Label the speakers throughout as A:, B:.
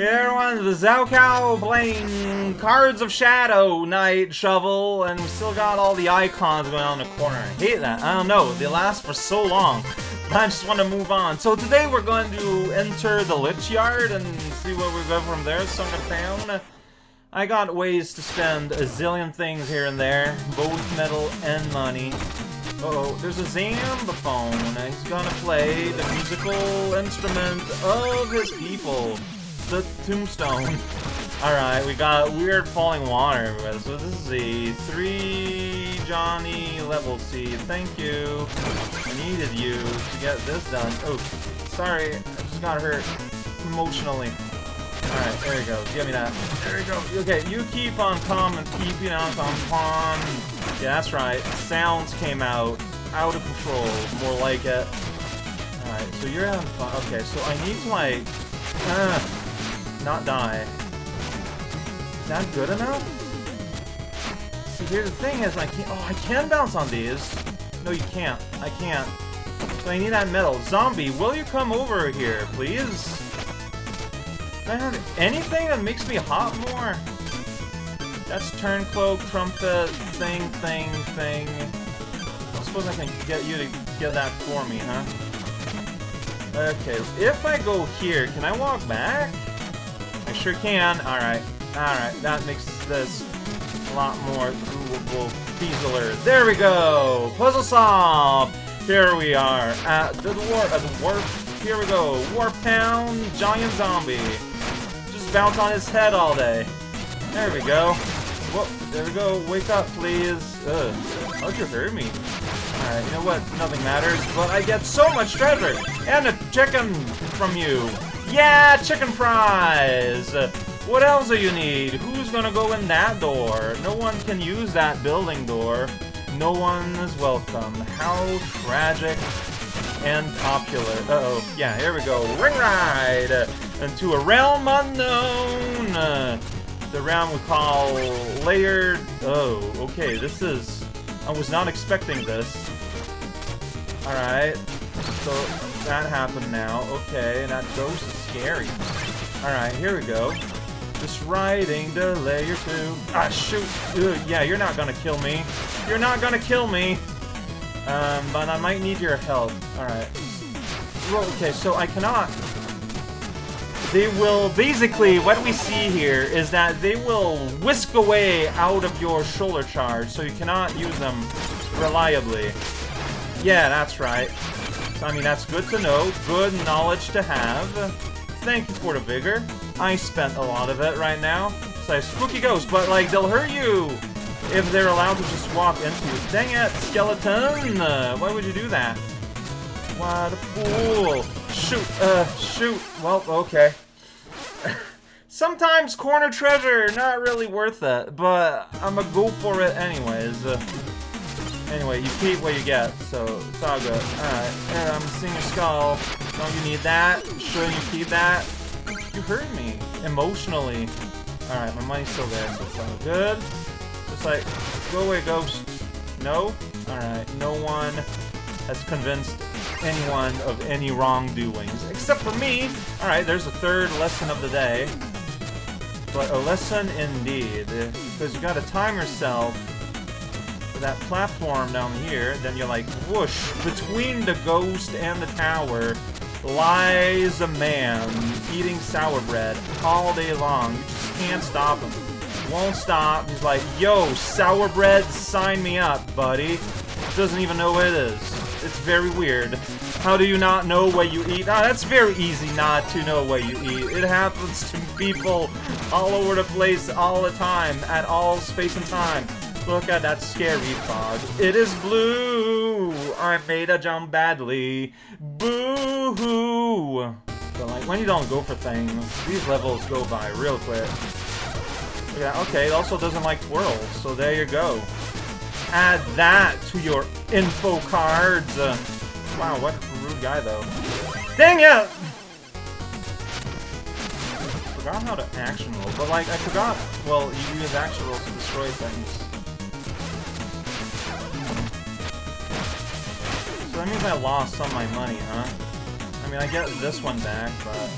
A: Hey everyone, the Zao playing Cards of Shadow Knight Shovel, and we still got all the icons going on in the corner. I hate that. I don't know, they last for so long. I just want to move on. So today we're going to enter the Lich Yard and see where we go from there, Sunken Town. I got ways to spend a zillion things here and there, both metal and money. Uh oh there's a Zambophone. He's gonna play the musical instrument of his people the tombstone. Alright, we got weird falling water everywhere. So this is a three Johnny level C. Thank you. I needed you to get this done. Oh, sorry. I just got hurt emotionally. Alright, there you go. Give me that. There you go. Okay, you keep on coming, keeping on on. Yeah, that's right. Sounds came out. Out of control. More like it. Alright, so you're having fun. Okay, so I need to like... Uh, not die. Is that good enough? See, here's the thing is, I can't- oh, I can bounce on these. No, you can't. I can't. So I need that metal. Zombie, will you come over here, please? Do I have anything that makes me hot more? That's turn turncloak, trumpet, thing, thing, thing. I suppose I can get you to get that for me, huh? Okay, if I go here, can I walk back? Sure can. Alright. Alright, that makes this a lot more doable. Feasiler. There we go! Puzzle solved! Here we are at the dwarf, at the dwarf. Here we go. Warp Town, giant zombie. Just bounce on his head all day. There we go. Whoa, there we go. Wake up, please. Ugh. How'd you hurt me? Alright, you know what? Nothing matters, but I get so much treasure! And a chicken from you! Yeah, chicken fries! What else do you need? Who's gonna go in that door? No one can use that building door. No one is welcome. How tragic and popular. Uh-oh. Yeah, here we go. Ring ride! Into a realm unknown! the realm we call layered... Oh, okay, this is... I was not expecting this. Alright. So, that happened now. Okay, that ghost is scary. Alright, here we go. Just riding the layer 2. Ah, shoot! Ugh, yeah, you're not gonna kill me. You're not gonna kill me! Um, but I might need your help. Alright. Well, okay, so I cannot... They will... Basically, what we see here is that they will whisk away out of your shoulder charge, so you cannot use them reliably. Yeah, that's right. I mean, that's good to know. Good knowledge to have. Thank you for the vigor. I spent a lot of it right now. It's like spooky ghost, but like, they'll hurt you if they're allowed to just walk into you. Dang it, skeleton! why would you do that? What a fool! Shoot, uh, shoot. Well, okay. Sometimes corner treasure, not really worth it, but I'ma go for it anyways. Anyway, you keep what you get, so it's all good. Alright, and I'm seeing your skull. Don't you need that? Shouldn't you keep that? You hurt me. Emotionally. Alright, my money's still there, so it's all good. Just like, go away, ghost. No? Alright, no one has convinced anyone of any wrongdoings. Except for me! Alright, there's a third lesson of the day. But a lesson indeed. Because you gotta time yourself for that platform down here, then you're like, whoosh, between the ghost and the tower lies a man eating sour bread all day long. You just can't stop him. Won't stop. He's like, yo, sour bread, sign me up, buddy. Doesn't even know what it is. It's very weird. How do you not know what you eat? Ah, that's very easy not to know what you eat. It happens to people all over the place all the time, at all space and time. Look at that scary fog. It is blue. I made a jump badly. Boo hoo. But like when you don't go for things, these levels go by real quick. Yeah, okay, it also doesn't like twirls, so there you go. Add that to your info cards. Wow, what a rude guy though. Dang it! forgot how to action roll, but like I forgot, well, you use action rolls to destroy things. That means I lost some of my money, huh? I mean, I get this one back, but...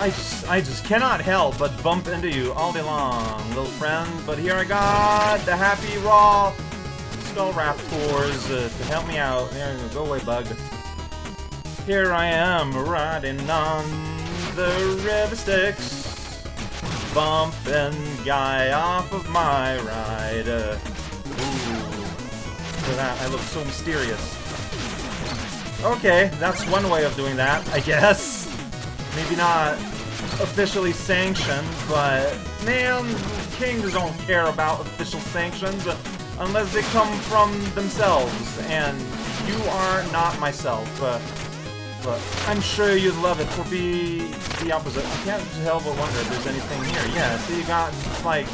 A: I just, I just cannot help but bump into you all day long, little friend. But here I got the Happy Raw Skull Raptors uh, to help me out. There you go, go away, bug. Here I am riding on the river Styx, bumping guy off of my ride. That, I look so mysterious. Okay, that's one way of doing that, I guess. Maybe not officially sanctioned, but man, kings don't care about official sanctions unless they come from themselves, and you are not myself. Uh, but I'm sure you'd love it for be the opposite. I can't help but wonder if there's anything here. Yeah, so you got like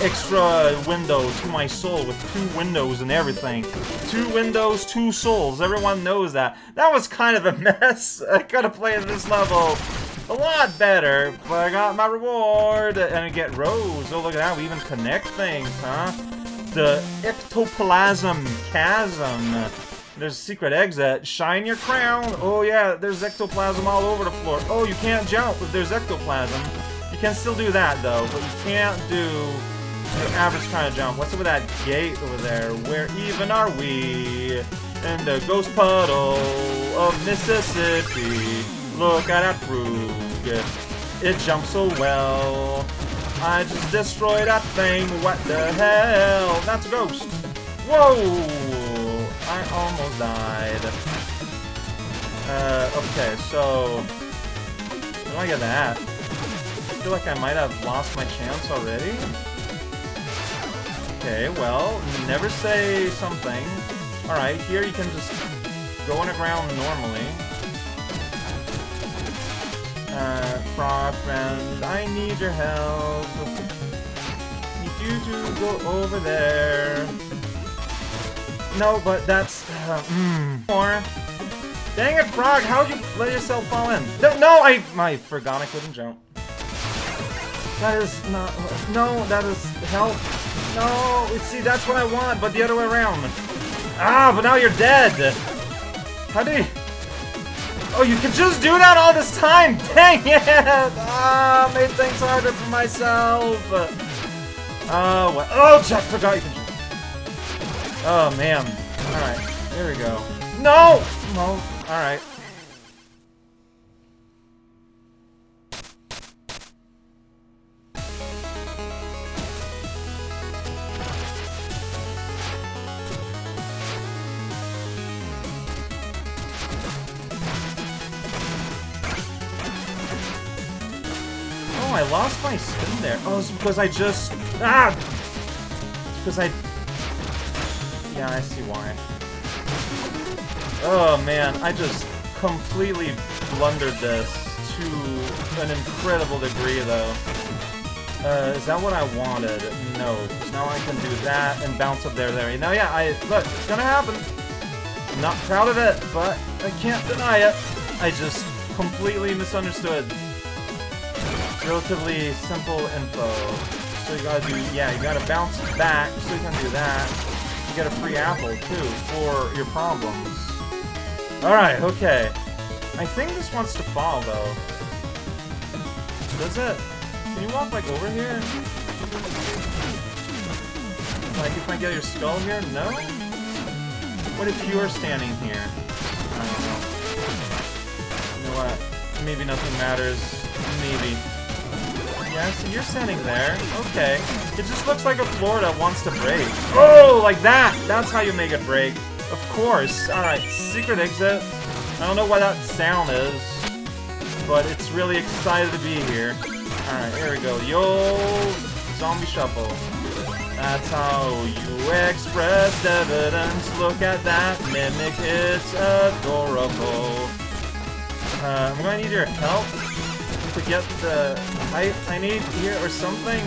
A: extra window to my soul with two windows and everything. Two windows, two souls. Everyone knows that. That was kind of a mess. I could have played this level a lot better, but I got my reward. And I get rose. Oh, look at that. We even connect things, huh? The ectoplasm chasm. There's a secret exit. Shine your crown. Oh, yeah, there's ectoplasm all over the floor. Oh, you can't jump if there's ectoplasm. You can still do that, though, but you can't do average kind of jump. What's up with that gate over there? Where even are we? In the ghost puddle of Mississippi. Look at that frog. It jumps so well. I just destroyed that thing. What the hell? That's a ghost. Whoa! I almost died. Uh, okay, so... How do I get that? I feel like I might have lost my chance already. Okay, well, never say something. Alright, here you can just go on the ground normally. Uh, frog friend, I need your help. Need you to go over there. No, but that's... Uh, mm. More. Dang it, Frog, how'd you let yourself fall in? No, no I, I forgot I couldn't jump. That is not... No, that is... Help. No, see, that's what I want, but the other way around. Ah, but now you're dead. How do you... Oh, you can just do that all this time! Dang it! Ah, made things harder for myself. Oh, what? Oh, I forgot you can. Oh, man. Alright, here we go. No! No, alright. I spin there. Oh, it's because I just... Ah! It's because I... Yeah, I see why. Oh, man. I just completely blundered this to an incredible degree, though. Uh, is that what I wanted? No. Now I can do that and bounce up there, there. Now, yeah, I... Look, it's gonna happen. Not proud of it, but I can't deny it. I just completely misunderstood relatively simple info. So you gotta do, yeah, you gotta bounce back so you can do that. You get a free apple, too, for your problems. Alright, okay. I think this wants to fall, though. Does it? Can you walk, like, over here? Like, if I get your skull here? No? What if you're standing here? I don't know. You know what? Maybe nothing matters. Maybe. Yeah, so you're standing there. Okay. It just looks like a floor that wants to break. Oh, like that! That's how you make it break. Of course. Alright, secret exit. I don't know what that sound is, but it's really excited to be here. Alright, here we go. Yo, zombie shuffle. That's how you express evidence. Look at that mimic, it's adorable. Uh, I'm gonna need your help to get the height I need here or something.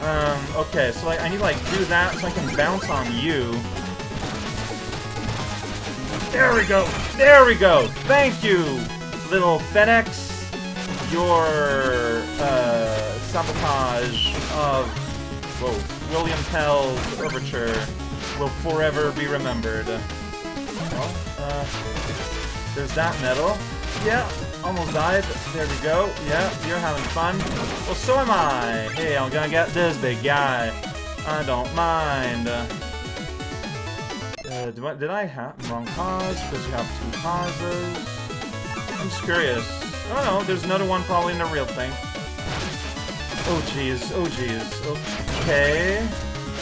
A: Um, okay, so like I need like do that so I can bounce on you. There we go! There we go! Thank you, little Fenix! Your uh, sabotage of whoa, William Tell's overture will forever be remembered. Well, uh, there's that medal. Yeah, almost died. There we go. Yeah, you're having fun. Well, so am I. Hey, I'm gonna get this big guy. I don't mind. Uh, I, did I have wrong pause? Because you have two pauses. I'm just curious. Oh no, there's another one probably in the real thing. Oh jeez, oh jeez. Okay.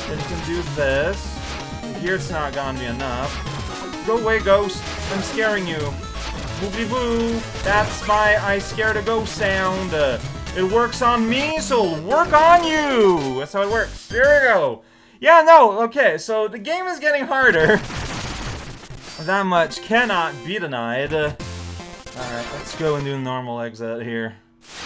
A: Then you can do this. Here it's not gonna be enough. Go away, ghost. I'm scaring you. Boopy boo. That's my I scared a ghost sound. Uh, it works on me, so work on you. That's how it works. Here we go. Yeah, no, okay, so the game is getting harder. that much cannot be denied. Uh, Alright, let's go and do normal exit here.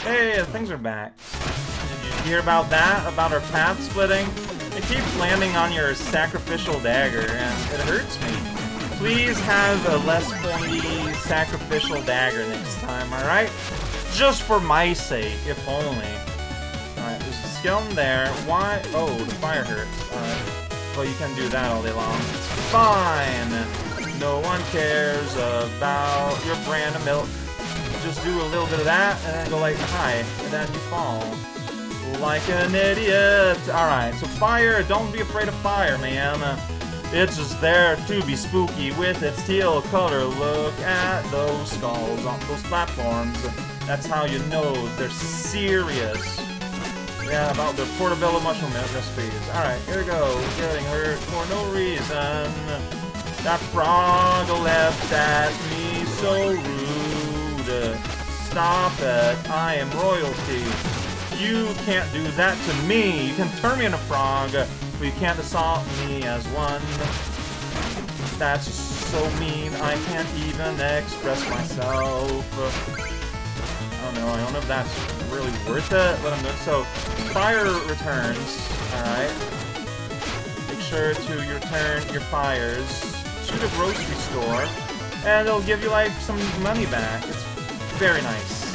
A: Hey, things are back. Did you hear about that? About our path splitting? It keeps landing on your sacrificial dagger, and it hurts me. Please have a less pointy sacrificial dagger next time, alright? Just for my sake, if only. Alright, there's a skeleton there. Why? Oh, the fire hurts. Alright. Well, you can do that all day long. It's fine. No one cares about your brand of milk. Just do a little bit of that, and then go like, hi, and then you fall. Like an idiot. Alright, so fire, don't be afraid of fire, man. It's just there to be spooky with its teal color. Look at those skulls on those platforms. That's how you know they're serious. Yeah, about the portobello mushroom recipes. Alright, here we go. Getting hurt for no reason. That frog left at me so rude. Stop it. I am royalty. You can't do that to me. You can turn me into a frog, but you can't assault me as one. That's so mean. I can't even express myself I don't know. I don't know if that's really worth it, but I'm doing so. Fire returns. Alright. Make sure to return your fires to the grocery store, and it'll give you, like, some money back. It's very nice.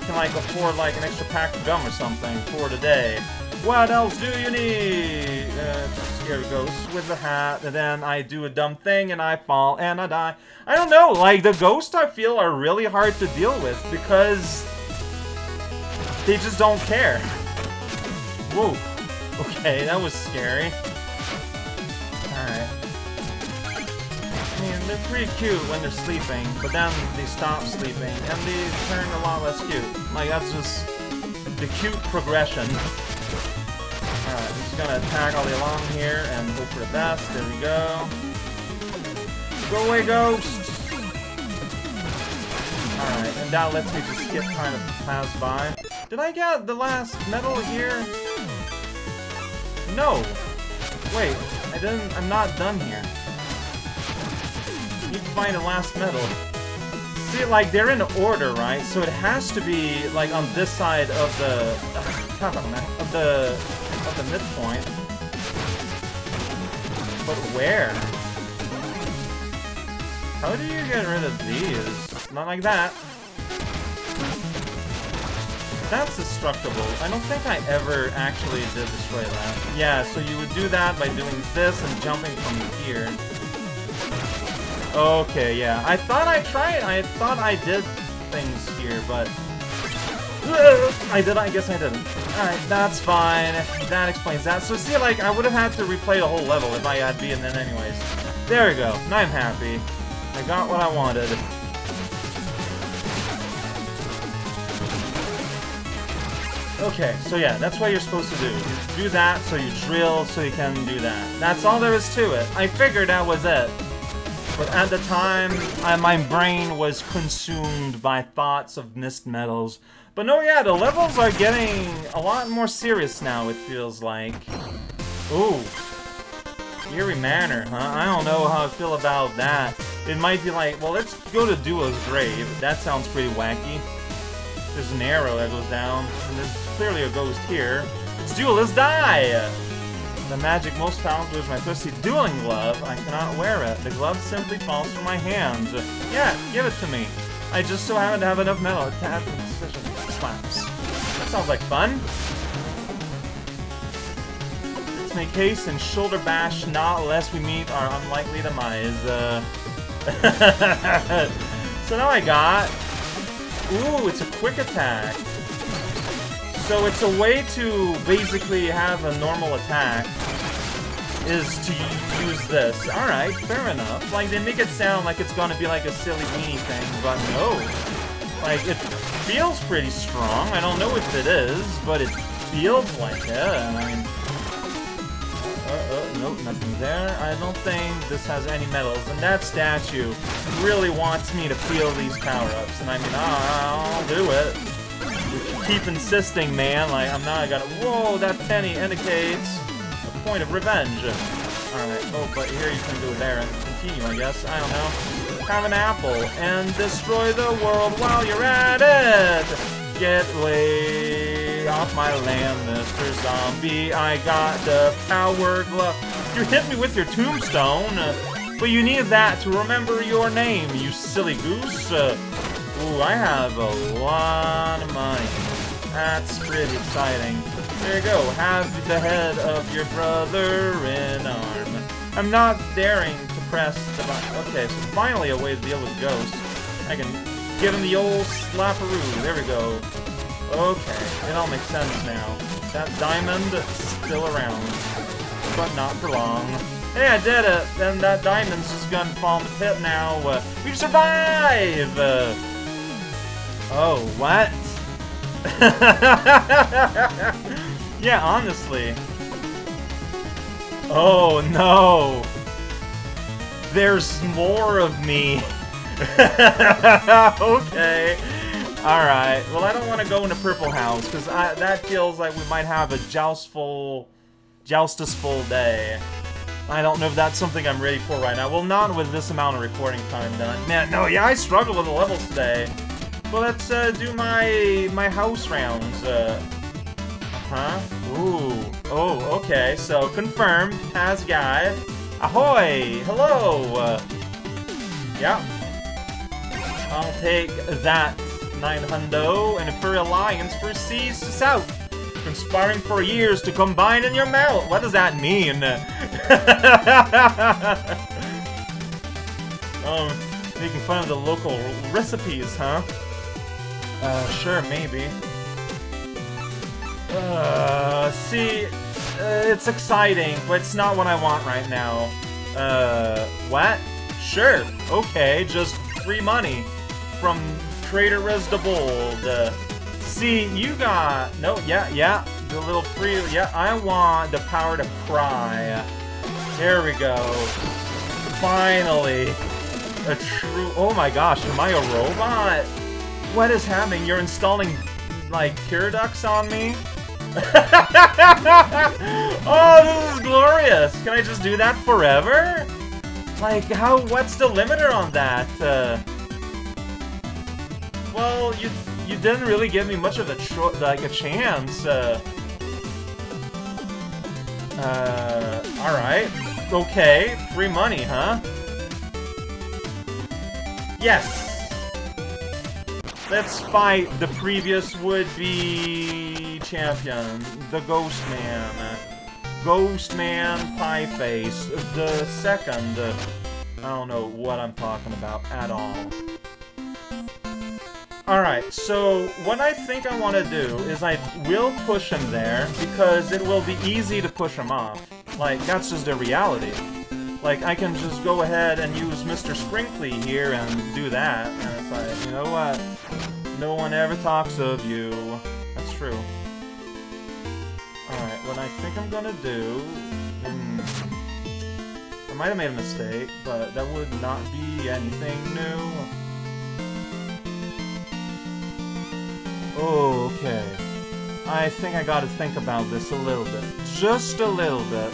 A: You can, like, afford, like, an extra pack of gum or something for today. What else do you need? Uh, scary ghost with a hat, and then I do a dumb thing, and I fall, and I die. I don't know, like, the ghosts I feel are really hard to deal with, because they just don't care. Whoa. Okay, that was scary. Alright. I mean, they're pretty cute when they're sleeping, but then they stop sleeping, and they turn a lot less cute. Like, that's just the cute progression. Gonna attack all the along here and hope for the best. There we go. Go away, ghost! Alright, and that lets me just skip kind of pass by. Did I get the last medal here? No! Wait, I didn't- I'm not done here. Need to find the last medal. See, like, they're in order, right? So it has to be, like, on this side of the... Ah, of the at the midpoint. But where? How do you get rid of these? Not like that. That's destructible. I don't think I ever actually did destroy that. Yeah, so you would do that by doing this and jumping from here. Okay, yeah. I thought I tried. I thought I did things here, but I did, I guess I didn't. Alright, that's fine. That explains that. So see, like, I would have had to replay the whole level if I had been then anyways. There we go. Now I'm happy. I got what I wanted. Okay, so yeah, that's what you're supposed to do. Do that, so you drill, so you can do that. That's all there is to it. I figured that was it. But at the time, I, my brain was consumed by thoughts of missed medals. But no, yeah, the levels are getting a lot more serious now, it feels like. Ooh. Eerie Manor, huh? I don't know how I feel about that. It might be like, well, let's go to Duelist's Grave. That sounds pretty wacky. There's an arrow that goes down, and there's clearly a ghost here. It's Duo, let's die! The magic most powerful is my twisty dueling glove. I cannot wear it. The glove simply falls from my hands. Yeah, give it to me. I just so happen to have enough metal to tap slaps. That sounds like fun. Let's make haste and shoulder bash, not lest we meet our unlikely demise. Uh... so now I got Ooh, it's a quick attack. So it's a way to basically have a normal attack is to use this. Alright, fair enough. Like, they make it sound like it's gonna be like a silly weenie thing, but no. Like, it feels pretty strong. I don't know if it is, but it feels like it. I mean... Uh, nope, nothing there. I don't think this has any medals. And that statue really wants me to feel these power-ups. And I mean, I'll do it. If you keep insisting, man, like, I'm not gonna... Whoa, that penny indicates a point of revenge. Alright, oh, but here you can do it there and continue, I guess. I don't know. Have an apple and destroy the world while you're at it! Get way off my land, Mr. Zombie. I got the power glove. You hit me with your tombstone, but you need that to remember your name, you silly goose. Ooh, I have a lot of money. That's pretty exciting. There you go, have the head of your brother in arm. I'm not daring press the button. Okay, so finally a way to deal with Ghost. I can give him the old slapperoo. There we go. Okay, it all makes sense now. That diamond still around, but not for long. Hey, I did it! Then that diamond's just gonna fall in the pit now. Uh, we survive! Uh, oh, what? Yeah, honestly. Oh, no. There's more of me. okay. Alright. Well, I don't want to go into Purple House, because that feels like we might have a joustful, joustusful day. I don't know if that's something I'm ready for right now. Well, not with this amount of recording time done. Man, no, yeah, I struggle with the levels today. Well, let's uh, do my my house rounds. Uh, huh? Ooh. Oh, okay. So, confirmed. Has guy. Ahoy! Hello! Uh, yeah. I'll take that. Nine hundo and a furry alliance proceeds to south. Conspiring for years to combine in your mouth. What does that mean? um, making fun of the local recipes, huh? Uh, sure, maybe. Uh, see, uh, it's exciting, but it's not what I want right now. Uh, what? Sure, okay, just free money from Trader Resdabold. Uh, see, you got... No, yeah, yeah, the little free... Yeah, I want the power to cry. There we go. Finally. A true... Oh my gosh, am I a robot? What is happening? You're installing, like, cure Ducts on me? oh, this is glorious! Can I just do that forever? Like, how, what's the limiter on that? Uh, well, you you didn't really give me much of a like a chance. Uh, uh, alright. Okay, free money, huh? Yes! Let's fight the previous would-be champion, the Ghost Man. Ghost Man Pie Face, the second. I don't know what I'm talking about at all. Alright, so what I think I want to do is I will push him there because it will be easy to push him off. Like, that's just the reality. Like, I can just go ahead and use Mr. Sprinkly here and do that, and it's like, you know what? No one ever talks of you. That's true. Alright, what I think I'm gonna do... Hmm, I might have made a mistake, but that would not be anything new. Okay. I think I gotta think about this a little bit. Just a little bit.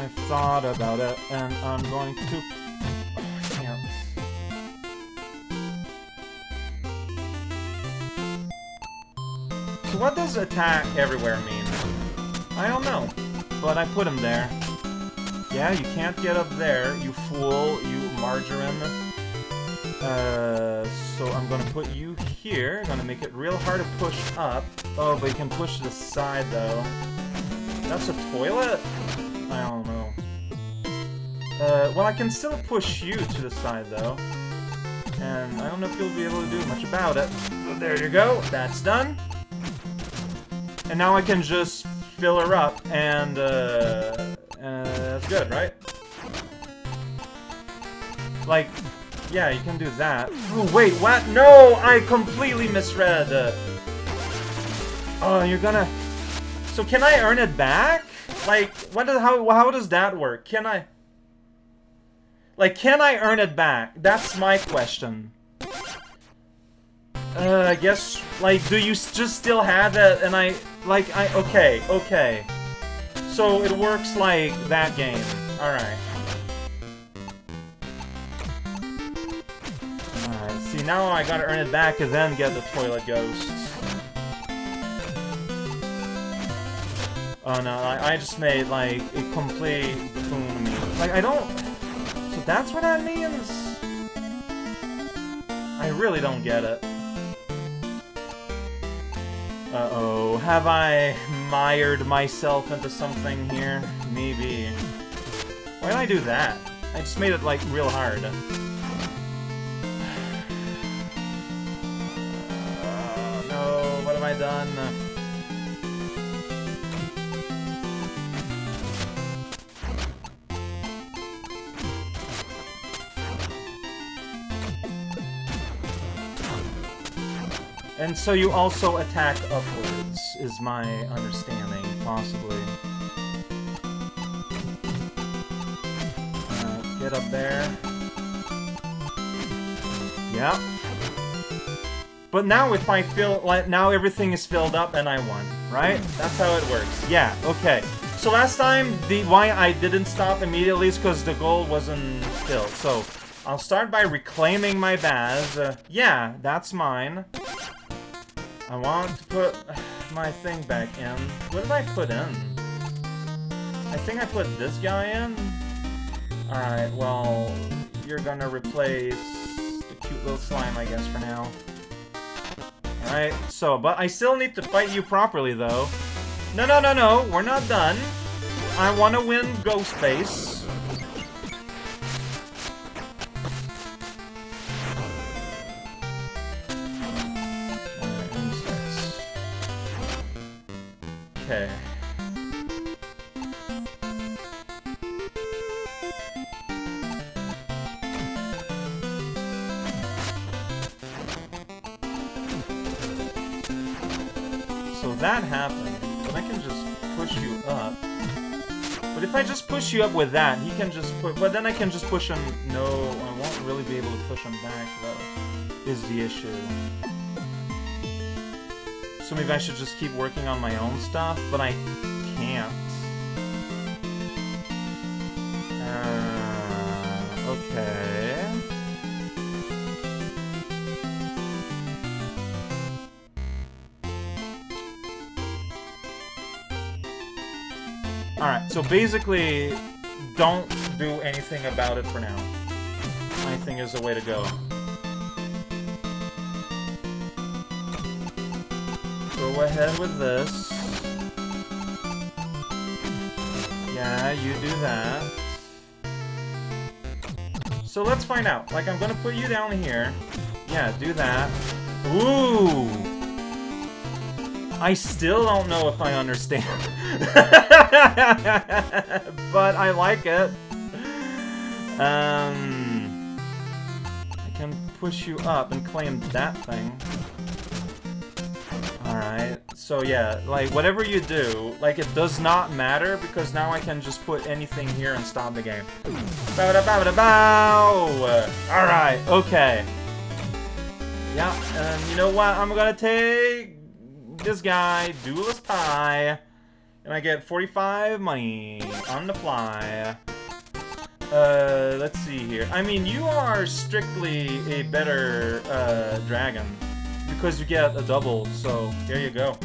A: I've thought about it, and I'm going to... What does attack everywhere mean? I don't know, but I put him there. Yeah, you can't get up there, you fool, you margarine. Uh, so I'm gonna put you here, gonna make it real hard to push up. Oh, but you can push to the side, though. That's a toilet? I don't know. Uh, well, I can still push you to the side, though. And I don't know if you'll be able to do much about it. But there you go, that's done. And now I can just fill her up, and, uh, uh that's good, right? Like, yeah, you can do that. Oh, wait, what? No, I completely misread. Oh, you're gonna... So can I earn it back? Like, what does, how, how does that work? Can I... Like, can I earn it back? That's my question. Uh, I guess, like, do you just still have it and I, like, I, okay, okay. So it works like that game. Alright. Alright, see, now I gotta earn it back and then get the toilet ghosts. Oh no, I, I just made, like, a complete of me. Like, I don't... So that's what that means? I really don't get it. Uh-oh, have I mired myself into something here? Maybe. Why did I do that? I just made it, like, real hard. Uh, no, what have I done? And so you also attack upwards, is my understanding, possibly. Uh, get up there. Yeah. But now if I fill, like, now everything is filled up and I won, right? That's how it works. Yeah, okay. So last time, the why I didn't stop immediately is because the goal wasn't filled. So, I'll start by reclaiming my Baz. Uh, yeah, that's mine. I want to put my thing back in. What did I put in? I think I put this guy in? Alright, well, you're gonna replace the cute little slime, I guess, for now. Alright, so, but I still need to fight you properly, though. No, no, no, no, we're not done. I want to win Ghostface. Okay. So that happened, but I can just push you up. But if I just push you up with that, he can just put... But then I can just push him... No, I won't really be able to push him back, though, is the issue. So maybe I should just keep working on my own stuff, but I can't. Uh, okay. Alright, so basically, don't do anything about it for now. I think is the way to go. Go ahead with this. Yeah, you do that. So let's find out. Like, I'm gonna put you down here. Yeah, do that. Ooh! I still don't know if I understand. but I like it. Um... I can push you up and claim that thing. So yeah, like, whatever you do, like, it does not matter, because now I can just put anything here and stop the game. Bow da bow da bow! Alright, okay. Yeah, and you know what? I'm gonna take this guy, Duelist Pie, and I get 45 money on the fly. Uh, let's see here. I mean, you are strictly a better, uh, dragon because you get a double, so there you go.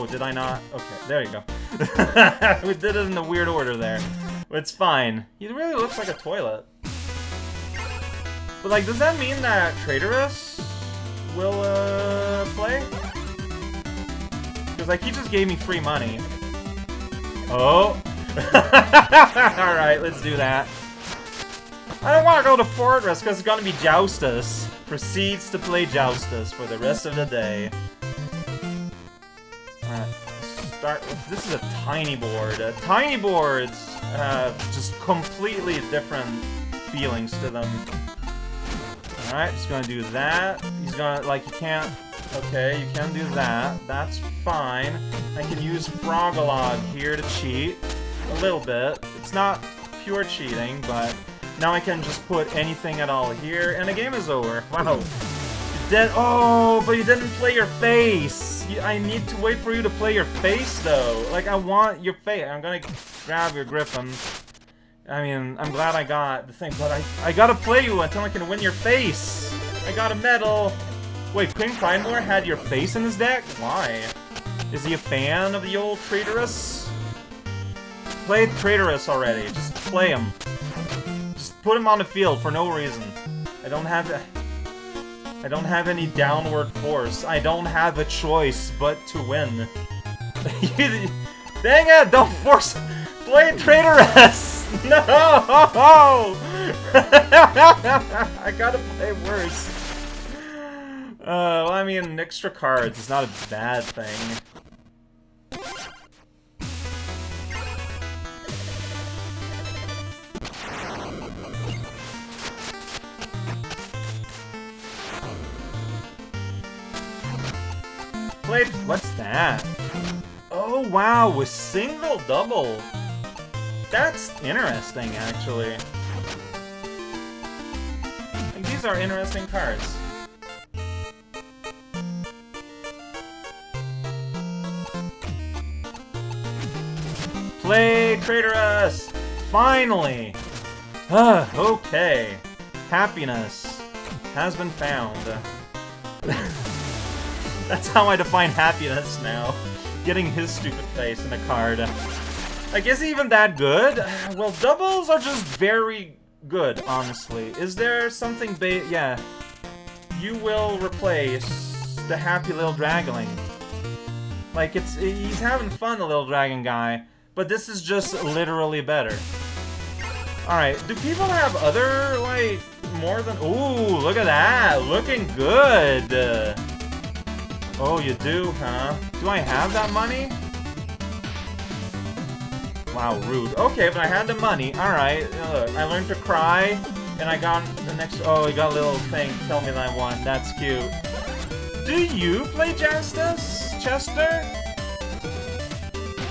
A: Oh, did I not? Okay, there you go. we did it in the weird order there. It's fine. He really looks like a toilet. But, like, does that mean that Traitorus will, uh, play? Because, like, he just gave me free money. Oh! Alright, let's do that. I don't want to go to Fortress because it's gonna be Joustus. Proceeds to play Joustus for the rest of the day. Start this is a tiny board. Uh, tiny boards have just completely different feelings to them. Alright, just gonna do that. He's gonna, like, you can't, okay, you can do that. That's fine. I can use Frogalog here to cheat. A little bit. It's not pure cheating, but now I can just put anything at all here, and the game is over. Wow. Oh, but you didn't play your face! I need to wait for you to play your face, though. Like, I want your face. I'm gonna grab your Griffin. I mean, I'm glad I got the thing, but I, I gotta play you until I can win your face! I got a medal! Wait, Queen Pridemoor had your face in his deck? Why? Is he a fan of the old Traitorus? Play Traitorus already. Just play him. Just put him on the field for no reason. I don't have... I don't have any downward force. I don't have a choice but to win. Dang it! Don't force... Play Traitorus! No! I gotta play worse. Uh, well, I mean, extra cards is not a bad thing. What's that? Oh wow, with single double. That's interesting, actually. Like, these are interesting cards. Play Traitorus! Finally! Ah, okay. Happiness has been found. That's how I define happiness now. Getting his stupid face in a card. Is he even that good? Well, doubles are just very good, honestly. Is there something ba- yeah. You will replace the happy little dragling. Like, it's- he's having fun, the little dragon guy, but this is just literally better. Alright, do people have other, like, more than- ooh, look at that! Looking good! Oh, you do, huh? Do I have that money? Wow, rude. Okay, but I had the money. Alright, look, I learned to cry, and I got the next- oh, I got a little thing tell me that I won. That's cute. Do you play Joustus, Chester?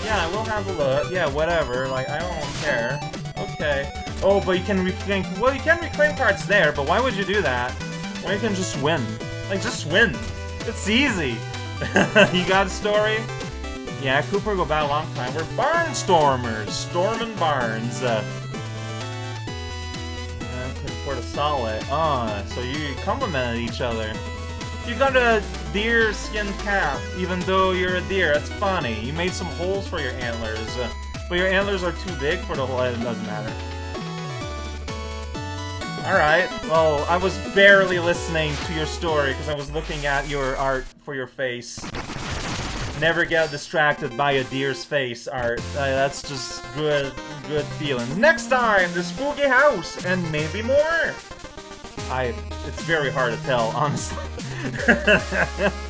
A: Yeah, I will have a look. Yeah, whatever. Like, I don't care. Okay. Oh, but you can reclaim- well, you can reclaim cards there, but why would you do that? When you can just win. Like, just win. It's easy. you got a story? Yeah, Cooper go back a long time. We're barnstormers, storming barns. Uh, afford a solid. Ah, so you complimented each other. You got a deer skin cap, even though you're a deer. That's funny. You made some holes for your antlers, uh, but your antlers are too big for the hole. It doesn't matter. Alright, well, I was barely listening to your story because I was looking at your art for your face. Never get distracted by a deer's face art. Uh, that's just good, good feelings. Next time, the spooky house, and maybe more. I, it's very hard to tell, honestly.